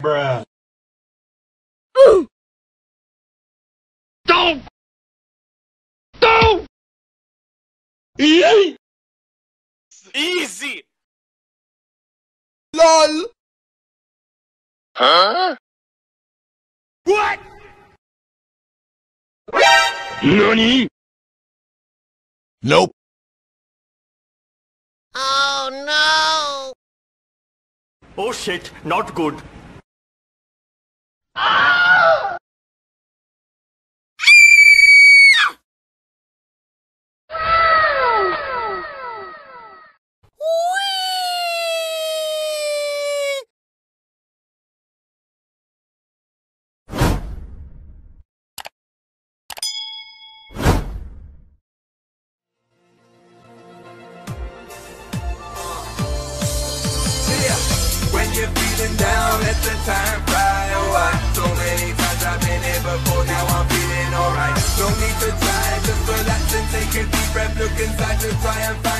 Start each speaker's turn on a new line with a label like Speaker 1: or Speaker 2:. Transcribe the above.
Speaker 1: bruh Don't! Don't! Easy! Easy!
Speaker 2: LOL!
Speaker 3: Huh?
Speaker 1: What?
Speaker 3: NANI?
Speaker 2: Nope.
Speaker 4: Oh no!
Speaker 1: Oh shit, not good.
Speaker 5: You're feeling down, let the time fly away. So many times I've been here before, now I'm feeling alright. No need to try, just relax and take a deep breath. Look inside to try and find.